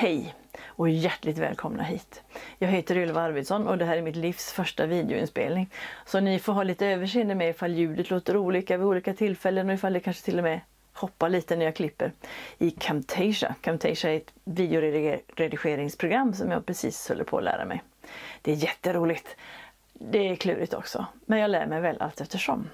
Hej och hjärtligt välkomna hit. Jag heter Ylva Arvidsson och det här är mitt livs första videoinspelning. Så ni får ha lite överseende med ifall ljudet låter olika vid olika tillfällen och ifall det kanske till och med hoppar lite när jag klipper i Camtasia. Camtasia är ett videoredigeringsprogram som jag precis håller på att lära mig. Det är jätteroligt. Det är klurigt också, men jag lär mig väl allt eftersom.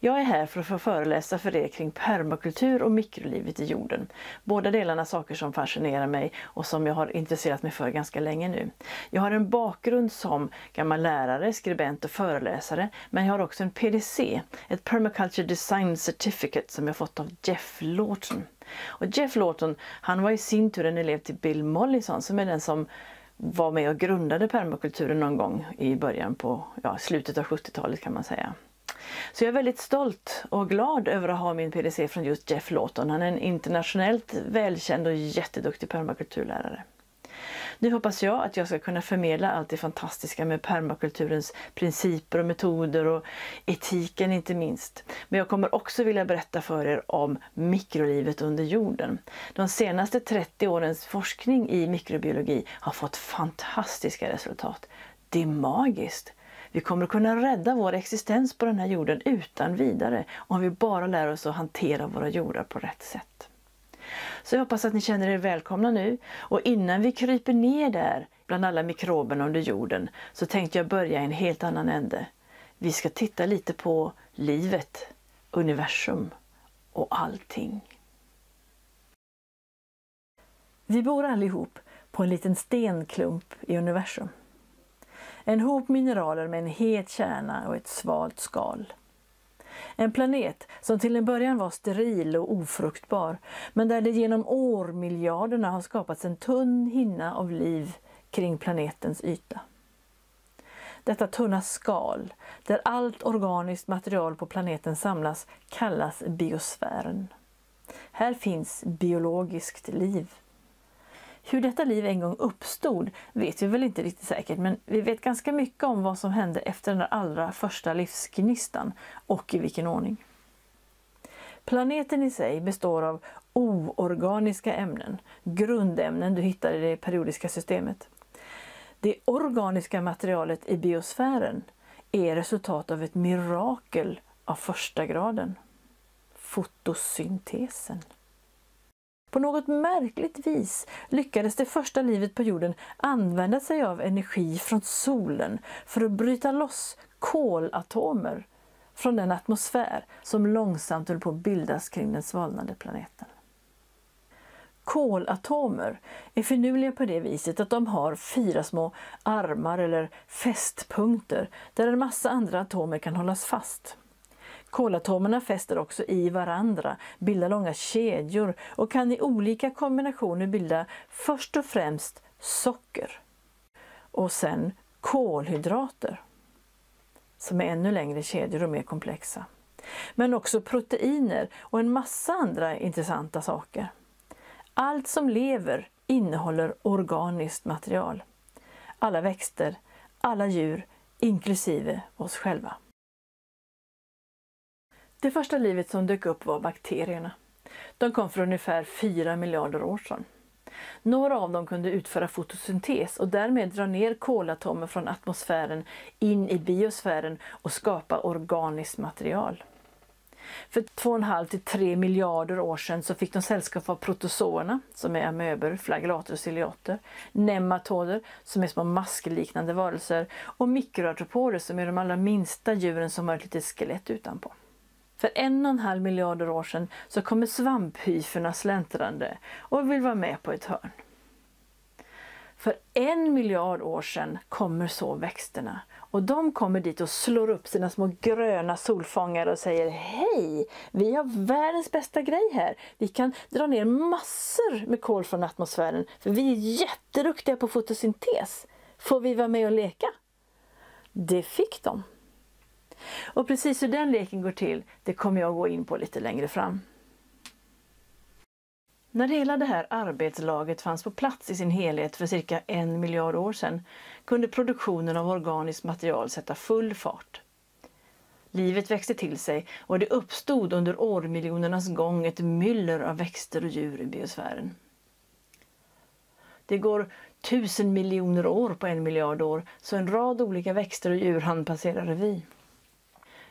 Jag är här för att få föreläsa för er kring permakultur och mikrolivet i jorden. Båda delarna saker som fascinerar mig och som jag har intresserat mig för ganska länge nu. Jag har en bakgrund som gammal lärare, skribent och föreläsare, men jag har också en PDC, ett Permaculture Design Certificate som jag fått av Jeff Lawton. Och Jeff Lawton, han var i sin tur en elev till Bill Mollison som är den som var med och grundade permakulturen någon gång i början på ja, slutet av 70-talet kan man säga. Så jag är väldigt stolt och glad över att ha min PDC från just Jeff Lawton. Han är en internationellt välkänd och jätteduktig permakulturlärare. Nu hoppas jag att jag ska kunna förmedla allt det fantastiska med permakulturens principer och metoder och etiken inte minst. Men jag kommer också vilja berätta för er om mikrolivet under jorden. De senaste 30 årens forskning i mikrobiologi har fått fantastiska resultat. Det är magiskt! Vi kommer att kunna rädda vår existens på den här jorden utan vidare om vi bara lär oss att hantera våra jordar på rätt sätt. Så jag hoppas att ni känner er välkomna nu och innan vi kryper ner där bland alla mikroberna under jorden så tänkte jag börja i en helt annan ände. Vi ska titta lite på livet, universum och allting. Vi bor allihop på en liten stenklump i universum. En hop mineraler med en het kärna och ett svalt skal. En planet som till en början var steril och ofruktbar, men där det genom årmiljarderna har skapats en tunn hinna av liv kring planetens yta. Detta tunna skal, där allt organiskt material på planeten samlas, kallas biosfären. Här finns biologiskt liv. Hur detta liv en gång uppstod vet vi väl inte riktigt säkert men vi vet ganska mycket om vad som hände efter den allra första livsgnistan och i vilken ordning. Planeten i sig består av oorganiska ämnen, grundämnen du hittar i det periodiska systemet. Det organiska materialet i biosfären är resultat av ett mirakel av första graden. Fotosyntesen. På något märkligt vis lyckades det första livet på jorden använda sig av energi från solen för att bryta loss kolatomer från den atmosfär som långsamt höll på att bildas kring den svalnande planeten. Kolatomer är finurliga på det viset att de har fyra små armar eller fästpunkter där en massa andra atomer kan hållas fast. Kolatomerna fäster också i varandra, bildar långa kedjor och kan i olika kombinationer bilda först och främst socker och sen kolhydrater som är ännu längre kedjor och mer komplexa. Men också proteiner och en massa andra intressanta saker. Allt som lever innehåller organiskt material. Alla växter, alla djur, inklusive oss själva. Det första livet som dök upp var bakterierna. De kom för ungefär 4 miljarder år sedan. Några av dem kunde utföra fotosyntes och därmed dra ner kolatomer från atmosfären in i biosfären och skapa organiskt material. För 2,5 till 3 miljarder år sedan så fick de sällskap av protozoerna som är amöber, flagellater och ciliater, nematoder som är små maskliknande varelser och mikroartropoder som är de allra minsta djuren som har ett litet skelett utanpå. För en och en halv miljarder år sedan så kommer svamphyferna släntrande och vill vara med på ett hörn. För en miljard år sedan kommer så växterna och de kommer dit och slår upp sina små gröna solfångare och säger Hej! Vi har världens bästa grej här. Vi kan dra ner massor med kol från atmosfären för vi är jätteduktiga på fotosyntes. Får vi vara med och leka? Det fick de. Och precis hur den leken går till, det kommer jag gå in på lite längre fram. När hela det här arbetslaget fanns på plats i sin helhet för cirka en miljard år sedan kunde produktionen av organiskt material sätta full fart. Livet växte till sig och det uppstod under årmiljonernas gång ett myller av växter och djur i biosfären. Det går tusen miljoner år på en miljard år så en rad olika växter och djur hann passera revy.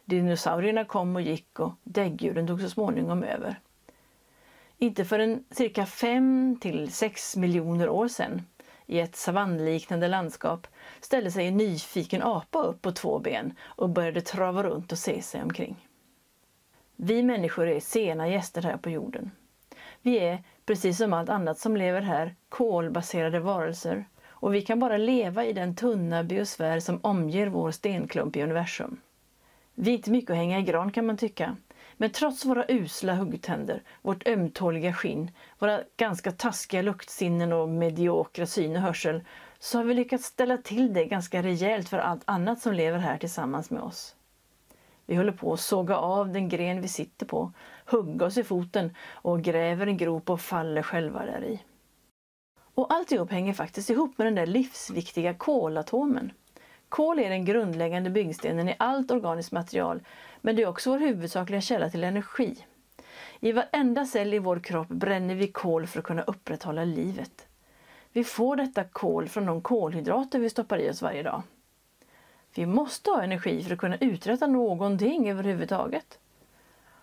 Dinosaurierna kom och gick och däggdjuren tog så småningom över. Inte förrän cirka 5 till 6 miljoner år sedan i ett savannliknande landskap ställde sig en nyfiken apa upp på två ben och började trava runt och se sig omkring. Vi människor är sena gäster här på jorden. Vi är, precis som allt annat som lever här, kolbaserade varelser och vi kan bara leva i den tunna biosfär som omger vår stenklump i universum. Vi är inte mycket att hänga i gran kan man tycka. Men trots våra usla huggtänder, vårt ömtåliga skinn, våra ganska taskiga luktsinnen och mediokra syn och hörsel så har vi lyckats ställa till det ganska rejält för allt annat som lever här tillsammans med oss. Vi håller på att såga av den gren vi sitter på, hugga oss i foten och gräver en grop och faller själva där i. Och alltihop hänger faktiskt ihop med den där livsviktiga kolatomen. Kol är den grundläggande byggstenen i allt organiskt material, men det är också vår huvudsakliga källa till energi. I varenda cell i vår kropp bränner vi kol för att kunna upprätthålla livet. Vi får detta kol från de kolhydrater vi stoppar i oss varje dag. Vi måste ha energi för att kunna uträtta någonting överhuvudtaget.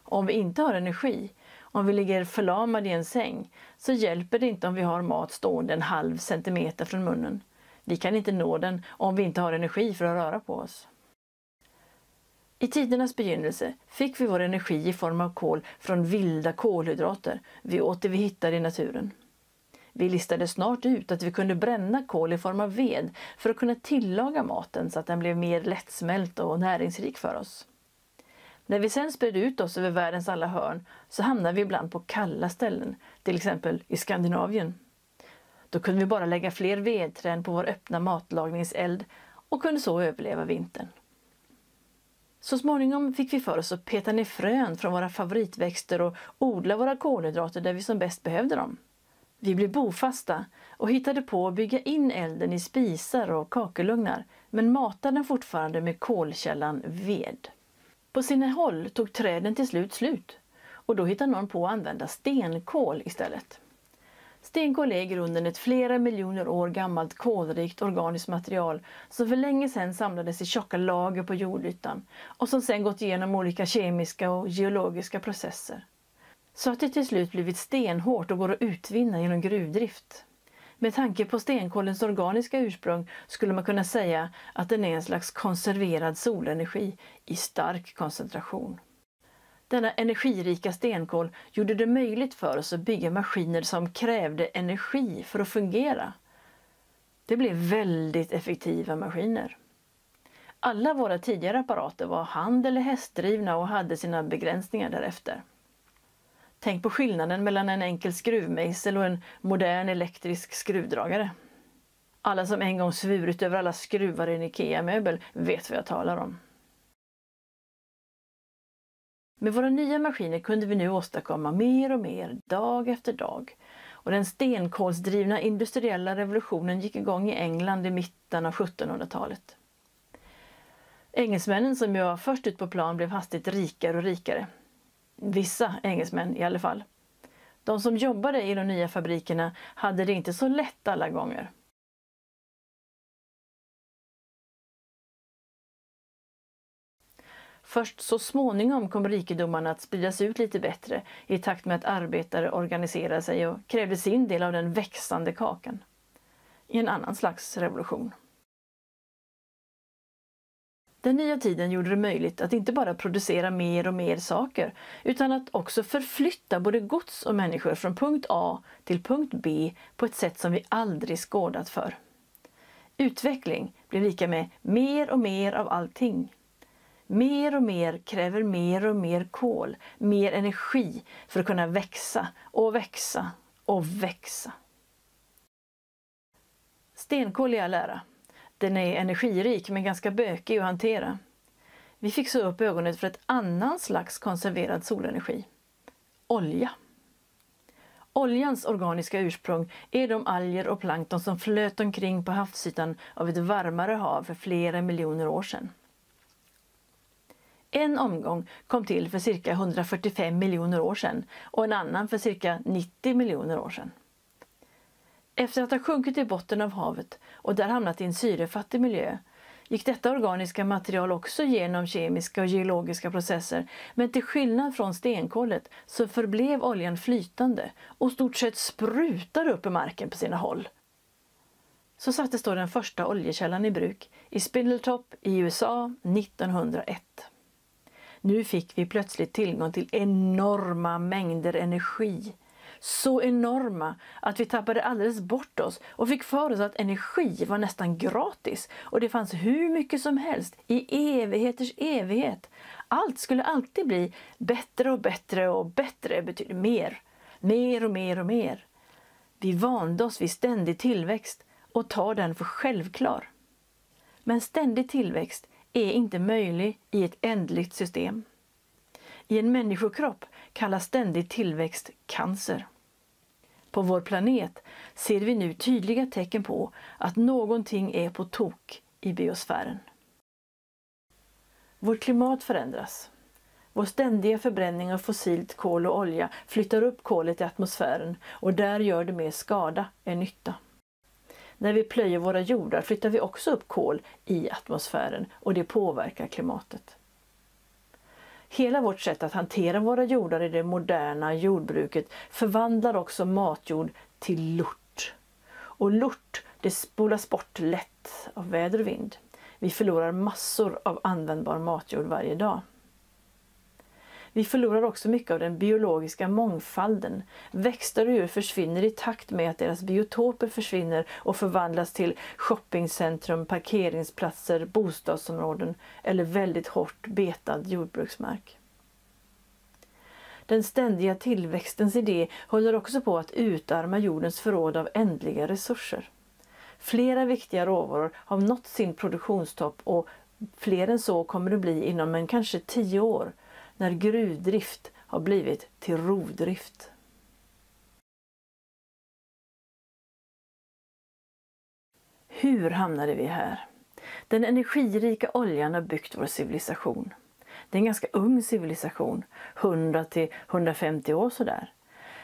Om vi inte har energi, om vi ligger förlamade i en säng, så hjälper det inte om vi har mat stående en halv centimeter från munnen. Vi kan inte nå den om vi inte har energi för att röra på oss. I tidernas begynnelse fick vi vår energi i form av kol från vilda kolhydrater vi åt det vi hittade i naturen. Vi listade snart ut att vi kunde bränna kol i form av ved för att kunna tillaga maten så att den blev mer lättsmält och näringsrik för oss. När vi sen spred ut oss över världens alla hörn så hamnade vi ibland på kalla ställen, till exempel i Skandinavien. Då kunde vi bara lägga fler vedträn på vår öppna matlagningseld och kunde så överleva vintern. Så småningom fick vi för oss att peta ner frön från våra favoritväxter och odla våra kolhydrater där vi som bäst behövde dem. Vi blev bofasta och hittade på att bygga in elden i spisar och kakelugnar men matade den fortfarande med kolkällan ved. På sina håll tog träden till slut slut och då hittade någon på att använda stenkol istället. Stenkol är i grunden ett flera miljoner år gammalt kolrikt organiskt material som för länge sedan samlades i tjocka lager på jordytan och som sedan gått igenom olika kemiska och geologiska processer. Så att det till slut blivit stenhårt och går att utvinna genom gruvdrift. Med tanke på stenkolens organiska ursprung skulle man kunna säga att den är en slags konserverad solenergi i stark koncentration. Denna energirika stenkol gjorde det möjligt för oss att bygga maskiner som krävde energi för att fungera. Det blev väldigt effektiva maskiner. Alla våra tidigare apparater var hand eller hästdrivna och hade sina begränsningar därefter. Tänk på skillnaden mellan en enkel skruvmejsel och en modern elektrisk skruvdragare. Alla som en gång svurit över alla skruvar i en IKEA-möbel vet vad jag talar om. Med våra nya maskiner kunde vi nu åstadkomma mer och mer dag efter dag. Och den stenkolsdrivna industriella revolutionen gick igång i England i mitten av 1700-talet. Engelsmännen som ju var först ut på plan blev hastigt rikare och rikare. Vissa engelsmän i alla fall. De som jobbade i de nya fabrikerna hade det inte så lätt alla gånger. Först så småningom kom rikedomarna att spridas ut lite bättre i takt med att arbetare organiserade sig och krävde sin del av den växande kakan. I en annan slags revolution. Den nya tiden gjorde det möjligt att inte bara producera mer och mer saker utan att också förflytta både gods och människor från punkt A till punkt B på ett sätt som vi aldrig skådat för. Utveckling blev lika med mer och mer av allting. Mer och mer kräver mer och mer kol, mer energi för att kunna växa och växa och växa. Stenkol i all ära. Den är energirik men ganska bökig att hantera. Vi fick så upp ögonen för ett annan slags konserverad solenergi. Olja. Oljans organiska ursprung är de alger och plankton som flöt omkring på havsytan av ett varmare hav för flera miljoner år sedan. En omgång kom till för cirka 145 miljoner år sedan och en annan för cirka 90 miljoner år sedan. Efter att ha sjunkit i botten av havet och där hamnat i en syrefattig miljö gick detta organiska material också genom kemiska och geologiska processer men till skillnad från stenkolet så förblev oljan flytande och stort sett sprutade upp i marken på sina håll. Så sattes då den första oljekällan i bruk i Spindletop i USA 1901. Nu fick vi plötsligt tillgång till enorma mängder energi så enorma att vi tappade alldeles bort oss och fick för oss att energi var nästan gratis och det fanns hur mycket som helst i evigheters evighet. Allt skulle alltid bli bättre och bättre och bättre betyder mer. Mer och mer och mer. Vi vande oss vid ständig tillväxt och tar den för självklar. Men ständig tillväxt är inte möjlig i ett ändligt system. I en människokropp kallas ständig tillväxt cancer. På vår planet ser vi nu tydliga tecken på att någonting är på tok i biosfären. Vårt klimat förändras. Vår ständiga förbränning av fossilt kol och olja flyttar upp kolet i atmosfären och där gör det mer skada än nytta. När vi plöjer våra jordar flyttar vi också upp kol i atmosfären och det påverkar klimatet. Hela vårt sätt att hantera våra jordar i det moderna jordbruket förvandlar också matjord till lort. Och lort det spolas bort lätt av väder och vind. Vi förlorar massor av användbar matjord varje dag. Vi förlorar också mycket av den biologiska mångfalden. Växter och djur försvinner i takt med att deras biotoper försvinner och förvandlas till shoppingcentrum, parkeringsplatser, bostadsområden eller väldigt hårt betad jordbruksmark. Den ständiga tillväxtens idé håller också på att utarma jordens förråd av ändliga resurser. Flera viktiga råvaror har nått sin produktionstopp och fler än så kommer det bli inom en kanske tio år när gruvdrift har blivit till rovdrift. Hur hamnade vi här? Den energirika oljan har byggt vår civilisation. Det är en ganska ung civilisation, 100 till 150 år sådär.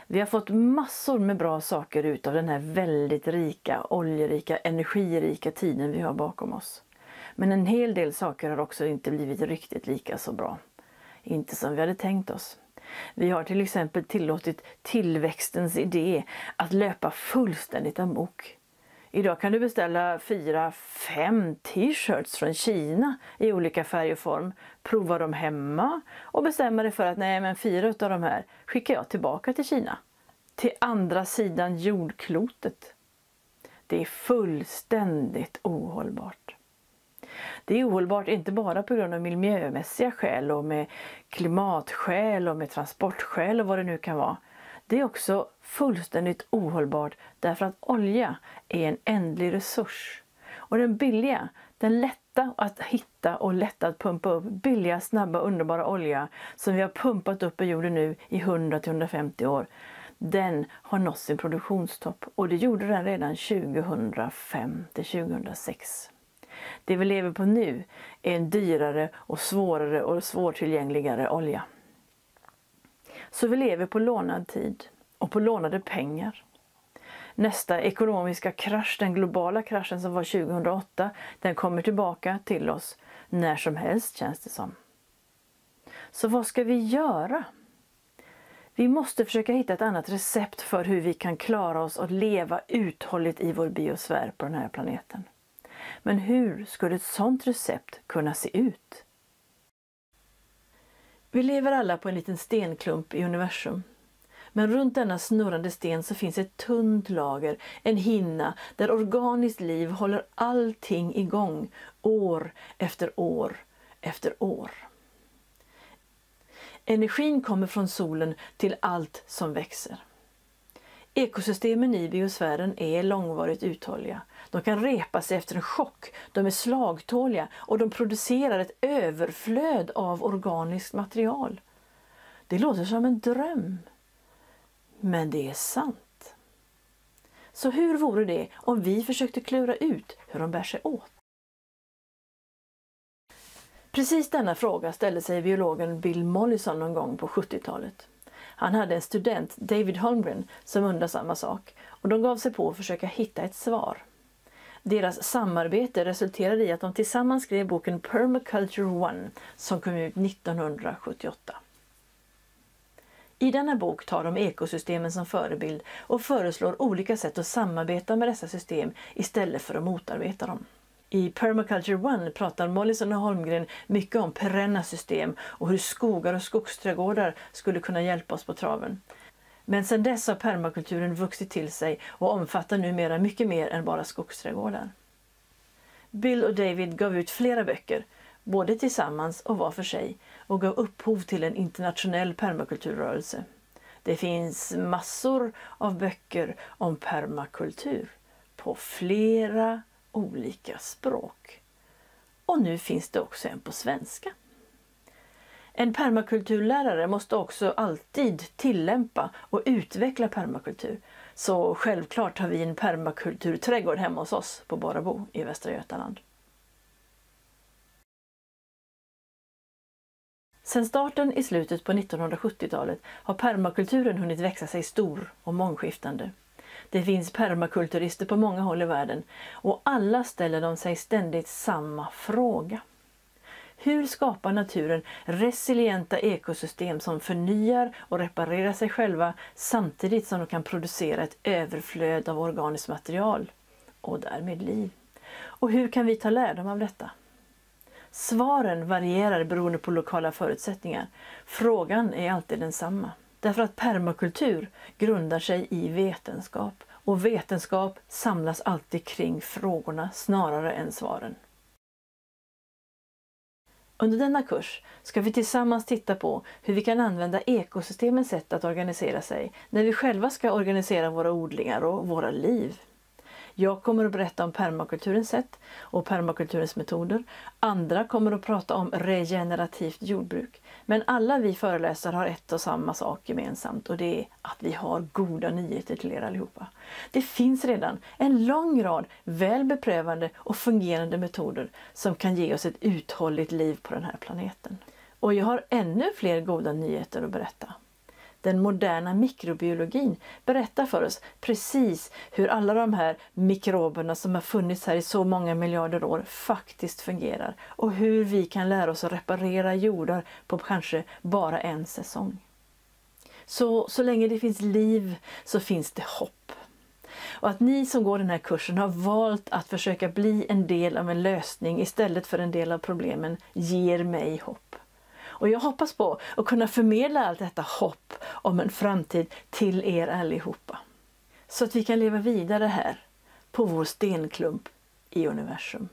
Vi har fått massor med bra saker ut av den här väldigt rika, oljerika, energirika tiden vi har bakom oss. Men en hel del saker har också inte blivit riktigt lika så bra inte som vi hade tänkt oss. Vi har till exempel tillåtit tillväxtens idé att löpa fullständigt amok. Idag kan du beställa fyra, fem t-shirts från Kina i olika färg och form, prova dem hemma och bestämma dig för att nej men fyra av de här skickar jag tillbaka till Kina. Till andra sidan jordklotet. Det är fullständigt ohållbart. Det är ohållbart inte bara på grund av miljömässiga skäl och med klimatskäl och med transportskäl och vad det nu kan vara. Det är också fullständigt ohållbart därför att olja är en ändlig resurs. Och den billiga, den lätta att hitta och lätta att pumpa upp, billiga, snabba, underbara olja som vi har pumpat upp i jorden nu i 100-150 år, den har nått sin produktionstopp och det gjorde den redan 2005 till 2006. Det vi lever på nu är en dyrare och svårare och svårtillgängligare olja. Så vi lever på lånad tid och på lånade pengar. Nästa ekonomiska krasch, den globala kraschen som var 2008, den kommer tillbaka till oss när som helst känns det som. Så vad ska vi göra? Vi måste försöka hitta ett annat recept för hur vi kan klara oss och leva uthålligt i vår biosfär på den här planeten. Men hur skulle ett sådant recept kunna se ut? Vi lever alla på en liten stenklump i universum. Men runt denna snurrande sten så finns ett tunt lager, en hinna, där organiskt liv håller allting igång år efter år efter år. Energin kommer från solen till allt som växer. Ekosystemen i biosfären är långvarigt uthålliga. De kan repa sig efter en chock, de är slagtåliga och de producerar ett överflöd av organiskt material. Det låter som en dröm. Men det är sant. Så hur vore det om vi försökte klura ut hur de bär sig åt? Precis denna fråga ställde sig biologen Bill Mollison någon gång på 70-talet. Han hade en student, David Holmgren, som undrade samma sak och de gav sig på att försöka hitta ett svar. Deras samarbete resulterade i att de tillsammans skrev boken Permaculture One som kom ut 1978. I denna bok tar de ekosystemen som förebild och föreslår olika sätt att samarbeta med dessa system istället för att motarbeta dem. I Permaculture One pratar Mollison och Holmgren mycket om perenna system och hur skogar och skogsträdgårdar skulle kunna hjälpa oss på traven. Men sedan dess har permakulturen vuxit till sig och omfattar numera mycket mer än bara skogsträdgårdar. Bill och David gav ut flera böcker, både tillsammans och var för sig, och gav upphov till en internationell permakulturrörelse. Det finns massor av böcker om permakultur på flera olika språk. Och nu finns det också en på svenska. En permakulturlärare måste också alltid tillämpa och utveckla permakultur. Så självklart har vi en permakulturträdgård hemma hos oss på Borabo i Västra Götaland. Sedan starten i slutet på 1970-talet har permakulturen hunnit växa sig stor och mångskiftande. Det finns permakulturister på många håll i världen och alla ställer de sig ständigt samma fråga. Hur skapar naturen resilienta ekosystem som förnyar och reparerar sig själva samtidigt som de kan producera ett överflöd av organiskt material och därmed liv? Och hur kan vi ta lärdom av detta? Svaren varierar beroende på lokala förutsättningar. Frågan är alltid densamma. Därför att permakultur grundar sig i vetenskap och vetenskap samlas alltid kring frågorna snarare än svaren. Under denna kurs ska vi tillsammans titta på hur vi kan använda ekosystemens sätt att organisera sig när vi själva ska organisera våra odlingar och våra liv. Jag kommer att berätta om permakulturens sätt och permakulturens metoder. Andra kommer att prata om regenerativt jordbruk. Men alla vi föreläsare har ett och samma sak gemensamt och det är att vi har goda nyheter till er allihopa. Det finns redan en lång rad väl beprövade och fungerande metoder som kan ge oss ett uthålligt liv på den här planeten. Och jag har ännu fler goda nyheter att berätta den moderna mikrobiologin berättar för oss precis hur alla de här mikroberna som har funnits här i så många miljarder år faktiskt fungerar och hur vi kan lära oss att reparera jordar på kanske bara en säsong. Så, så länge det finns liv så finns det hopp. Och att ni som går den här kursen har valt att försöka bli en del av en lösning istället för en del av problemen ger mig hopp. Och jag hoppas på att kunna förmedla allt detta hopp om en framtid till er allihopa. Så att vi kan leva vidare här på vår stenklump i universum.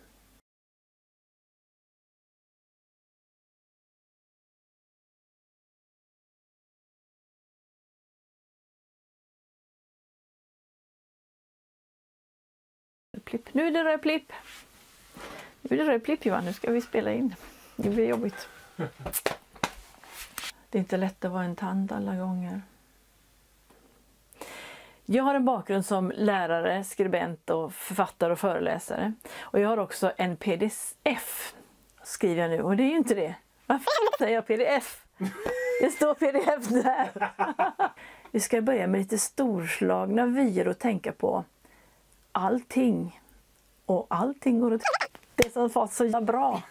Nu är det röd plipp! Nu är det röd plipp Johan, nu ska vi spela in. Det blir jobbigt. Det är inte lätt att vara en tand alla gånger. Jag har en bakgrund som lärare, skribent och författare och föreläsare. Och jag har också en pdf, skriver jag nu, och det är ju inte det. Varför säger jag pdf? Det står pdf där! Vi ska börja med lite storslagna vyer och tänka på allting. Och allting går åt det som var så bra.